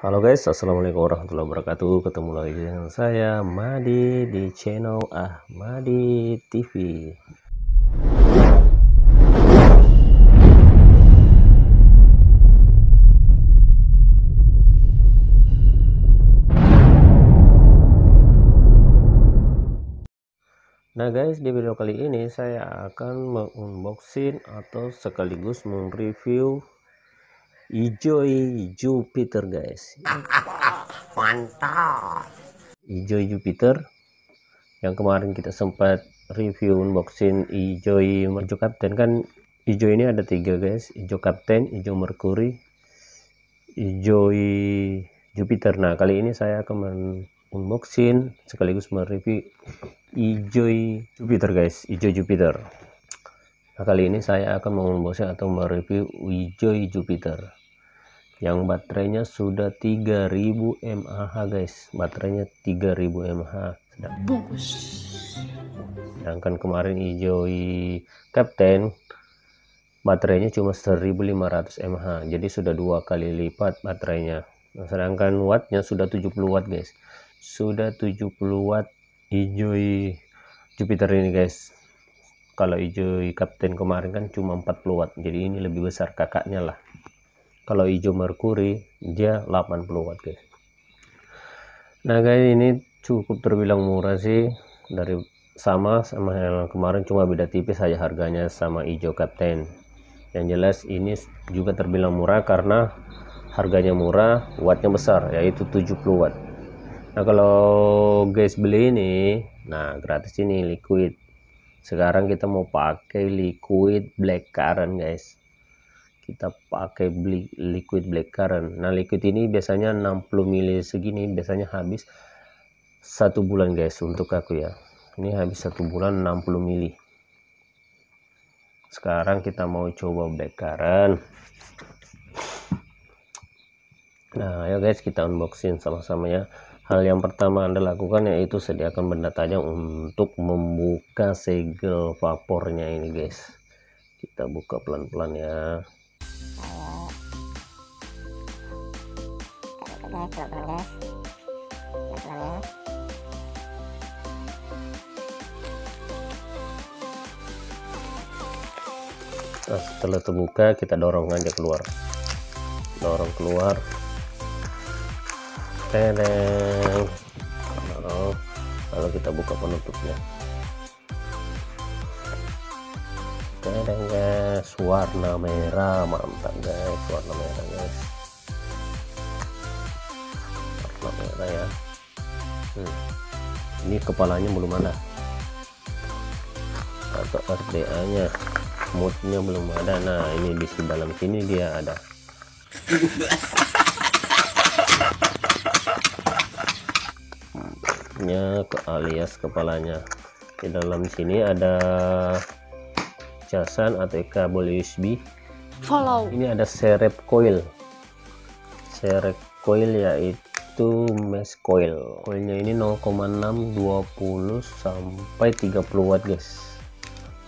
Halo guys, assalamualaikum warahmatullahi wabarakatuh. Ketemu lagi dengan saya Madi di channel Ahmadi TV. Nah guys, di video kali ini saya akan mengunboxing atau sekaligus mereview Ijoi Jupiter guys. Mantap. Ijoi Jupiter yang kemarin kita sempat review unboxing Ijoi Ijo Captain kan Ijoi ini ada tiga guys Ijo Captain, Ijo Mercury, Ijoi Jupiter. Nah kali ini saya akan unboxing sekaligus mereview Ijoi Jupiter guys Ijoi Jupiter nah kali ini saya akan mengunboxing atau mereview Ijoi Jupiter yang baterainya sudah 3000 mAh guys. Baterainya 3000 mAh Bungkus. sedangkan kemarin Ijoi Captain baterainya cuma 1500 mAh jadi sudah dua kali lipat baterainya. Nah, sedangkan wattnya sudah 70 watt guys. Sudah 70 watt hijau Jupiter ini guys. Kalau hijau Captain kemarin kan cuma 40 watt. Jadi ini lebih besar kakaknya lah kalau hijau Mercury dia 80 watt guys nah guys ini cukup terbilang murah sih dari sama sama yang kemarin cuma beda tipis saja harganya sama hijau Captain yang jelas ini juga terbilang murah karena harganya murah wattnya besar yaitu 70 watt Nah kalau guys beli ini, nah gratis ini liquid. Sekarang kita mau pakai liquid black currant guys. Kita pakai beli liquid black currant. Nah liquid ini biasanya 60 ml segini biasanya habis satu bulan guys untuk aku ya. Ini habis satu bulan 60 ml. Sekarang kita mau coba black currant. Nah ayo guys kita unboxing sama-sama ya hal yang pertama anda lakukan yaitu sediakan benda tajam untuk membuka segel vapornya ini guys kita buka pelan-pelan ya nah setelah terbuka kita dorong aja keluar. Dorong keluar. Tereng lalu, lalu kita buka penutupnya tereng guys warna merah mantap guys. Warna merah guys. Warna merah ya. Hmm. ini kepalanya belum ada. Atau RDA nya moodnya belum ada. Nah ini di dalam sini dia ada. Nya ke alias kepalanya. Di dalam sini ada casan atau kabel USB follow. Ini ada serep coil. Serep coil yaitu mesh coil. Coilnya ini 0,6 20 sampai 30 watt guys.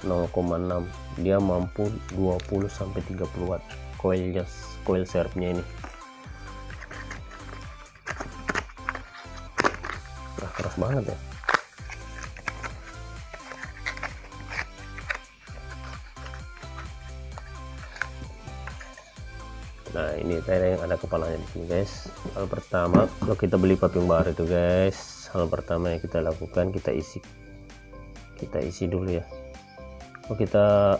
0,6 dia mampu 20 sampai 30 watt coilnya coil serepnya ini. Keras banget ya nah ini tadi yang ada kepalanya di sini guys. Hal pertama kalau kita beli paping baru itu guys. Hal pertama yang kita lakukan kita isi. Kita isi dulu ya. Oh kita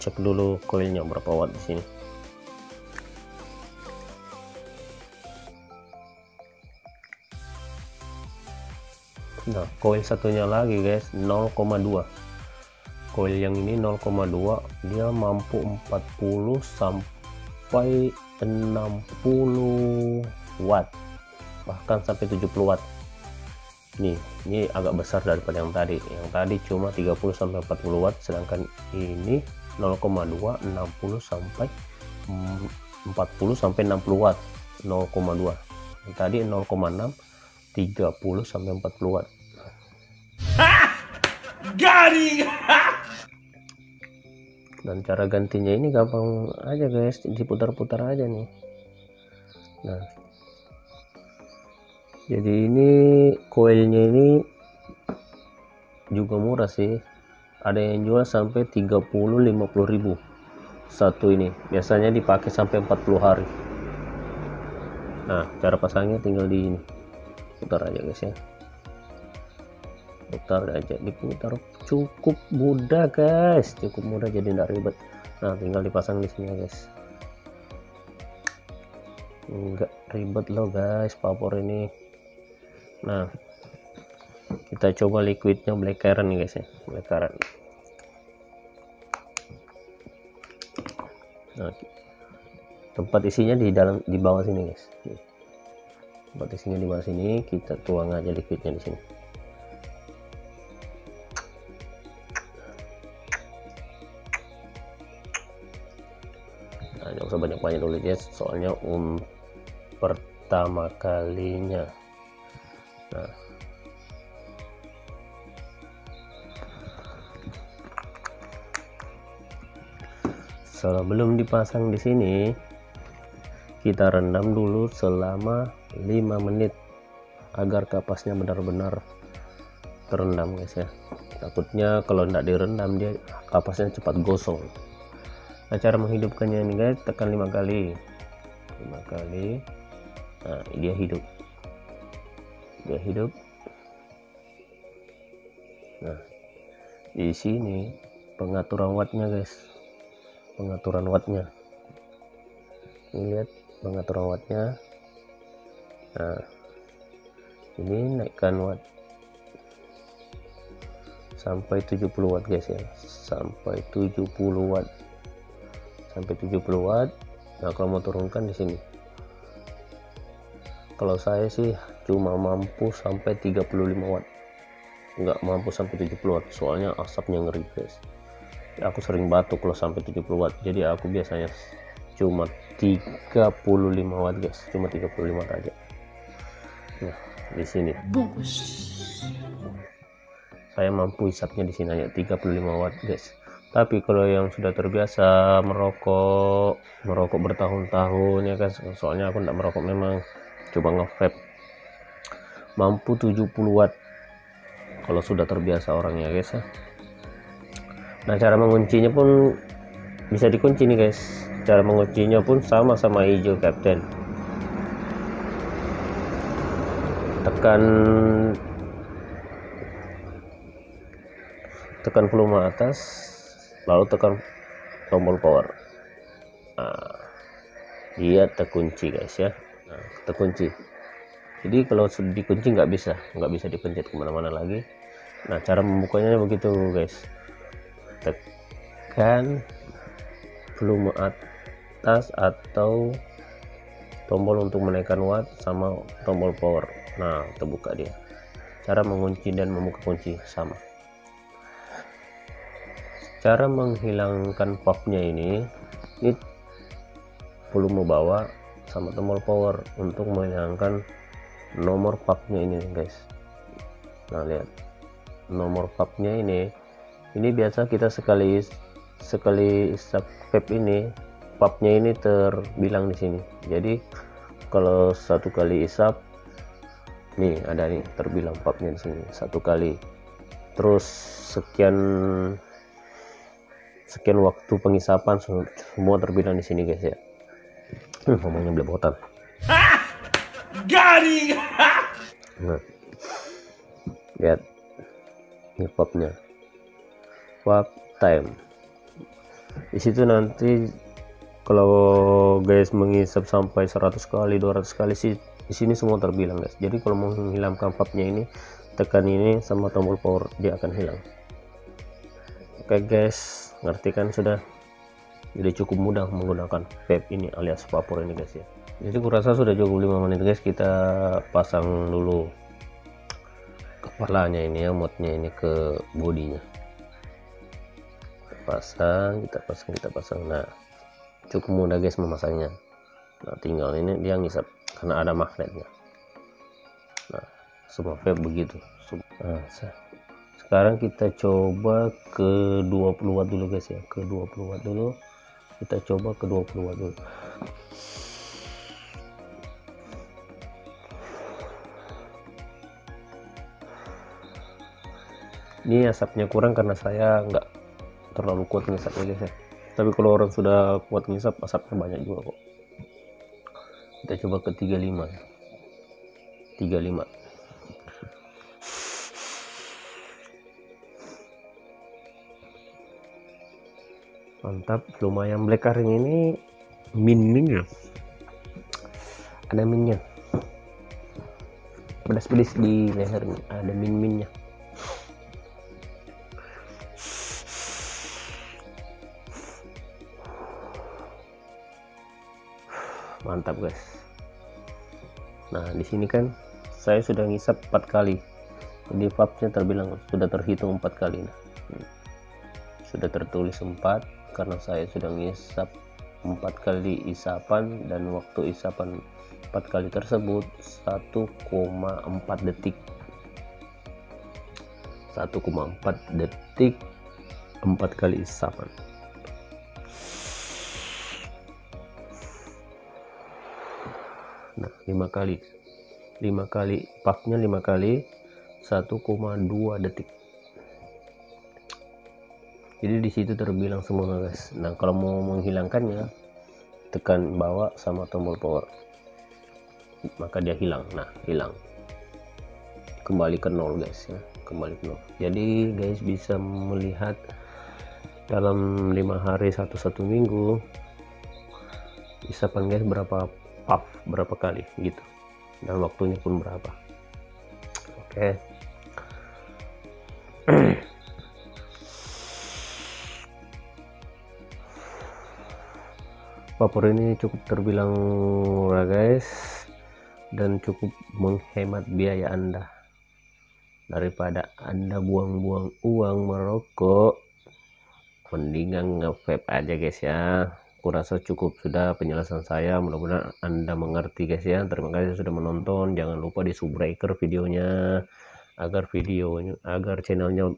cek dulu koilnya berapa watt di sini. Nah koil satunya lagi guys. 0,2 koil yang ini 0,2 dia mampu 40 sampai 60 watt. Bahkan sampai 70 watt. Nih ini agak besar daripada yang tadi. Yang tadi cuma 30 sampai 40 watt sedangkan ini 0,2 60 sampai 40 sampai 60 watt. 0,2 yang tadi 0,6 30 sampai 40 watt. Garing. Dan cara gantinya ini gampang aja guys, diputar-putar aja nih. Nah, jadi ini koilnya ini juga murah sih. Ada yang jual sampai 30 50 ribu. Satu ini. Biasanya dipakai sampai 40 hari. Nah cara pasangnya tinggal di ini. Putar aja guys ya putar aja diputar. Cukup mudah guys. Cukup mudah jadi tidak ribet. Nah tinggal dipasang di sini ya guys. Enggak ribet loh guys vapor ini. Nah kita coba liquidnya black nih guys ya. Black currant nah, tempat isinya di dalam di bawah sini guys. Tempat isinya di bawah sini kita tuang aja liquidnya di sini nah jangan usah banyak-banyak dulu ya soalnya um pertama kalinya. Nah. Sebelum dipasang di sini kita rendam dulu selama 5 menit agar kapasnya benar-benar terendam guys ya. Takutnya kalau tidak direndam dia kapasnya cepat gosong nah cara menghidupkannya ini guys tekan lima kali. Lima kali. Nah dia hidup. Dia hidup. Nah di sini pengaturan wattnya guys. Pengaturan wattnya. Ini lihat pengaturan wattnya. Nah ini naikkan watt. Sampai 70 watt guys ya. Sampai 70 watt sampai 70 watt nah kalau mau turunkan di sini. Kalau saya sih cuma mampu sampai 35 watt. Nggak mampu sampai 70 watt soalnya asapnya ngeri guys. Aku sering batuk kalau sampai 70 watt. Jadi aku biasanya cuma 35 watt guys. Cuma 35 watt aja. Nah di sini. Bungkus. Saya mampu hisapnya di sini hanya 35 watt guys tapi kalau yang sudah terbiasa merokok merokok bertahun-tahun ya kan? Soalnya aku tidak merokok memang. Coba nge mampu 70 watt kalau sudah terbiasa orangnya guys ya. Nah cara menguncinya pun bisa dikunci nih guys. Cara menguncinya pun sama sama hijau captain. Tekan tekan volume atas lalu tekan tombol power. Nah, dia terkunci guys ya. Nah, terkunci. Jadi kalau dikunci nggak bisa. Nggak bisa dipencet ke mana-mana lagi. Nah cara membukanya begitu guys. Tekan volume atas atau tombol untuk menaikkan watt sama tombol power. Nah terbuka dia. Cara mengunci dan membuka kunci sama cara menghilangkan popnya ini ini volume bawah sama tombol power untuk menghilangkan nomor papnya ini guys. Nah lihat. Nomor papnya ini ini biasa kita sekali sekali subscribe ini papnya ini terbilang di sini. Jadi kalau satu kali isap nih ada nih terbilang papnya di sini. Satu kali. Terus sekian sekian waktu pengisapan semua terbilang di sini guys ya. Hmm, ngomongnya belepotan garing nah lihat ini papnya swap time. Di situ nanti kalau guys mengisap sampai 100 kali 200 kali sih di sini semua terbilang guys. Jadi kalau mau menghilangkan papnya ini tekan ini sama tombol power dia akan hilang. Oke guys ngerti kan? Sudah. Jadi cukup mudah menggunakan vape ini alias vapor ini guys ya. Jadi kurasa sudah cukup 5 menit guys. Kita pasang dulu kepalanya ini ya modnya ini ke bodinya. Pasang kita pasang kita pasang. Nah cukup mudah guys memasangnya. Nah tinggal ini dia ngisap karena ada magnetnya. Nah semua vape begitu. Nah, sekarang kita coba ke 20 watt dulu guys ya. Ke 20 watt dulu. Kita coba ke 20 watt dulu. Ini asapnya kurang karena saya nggak terlalu kuat ngisap guys ya. Tapi kalau orang sudah kuat ngisap asapnya banyak juga kok. Kita coba ke 35 35 mantap lumayan. Black currant ini min min ya? Ada minnya. Pedas-pedas di leher ada min minnya. Mantap guys. Nah di sini kan saya sudah ngisap empat kali. Jadi vapsnya terbilang sudah terhitung empat kali. Nah sudah tertulis empat karena saya sudah ngisap empat kali isapan dan waktu isapan empat kali tersebut 1,4 detik. 1,4 detik empat kali isapan. Nah lima kali. Lima kali puffnya lima kali 1,2 detik jadi di situ terbilang semua guys. Nah kalau mau menghilangkannya tekan bawah sama tombol power. Maka dia hilang. Nah hilang. Kembali ke nol guys ya. Kembali ke nol. Jadi guys bisa melihat dalam lima hari satu satu minggu isapan guys berapa puff berapa kali gitu. Dan waktunya pun berapa. Oke. okay. Vapor ini cukup terbilang murah guys dan cukup menghemat biaya anda. Daripada anda buang-buang uang merokok mendingan nge-vape aja guys ya. Kurasa cukup sudah penjelasan saya. Mudah-mudahan anda mengerti guys ya. Terima kasih sudah menonton. Jangan lupa di subbreaker videonya agar videonya agar channelnya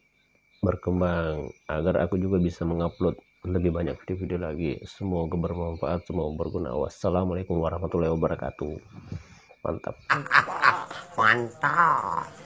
berkembang agar aku juga bisa mengupload lebih banyak video-video lagi. Semoga bermanfaat semoga berguna. Wassalamualaikum warahmatullahi wabarakatuh. Mantap. Mantap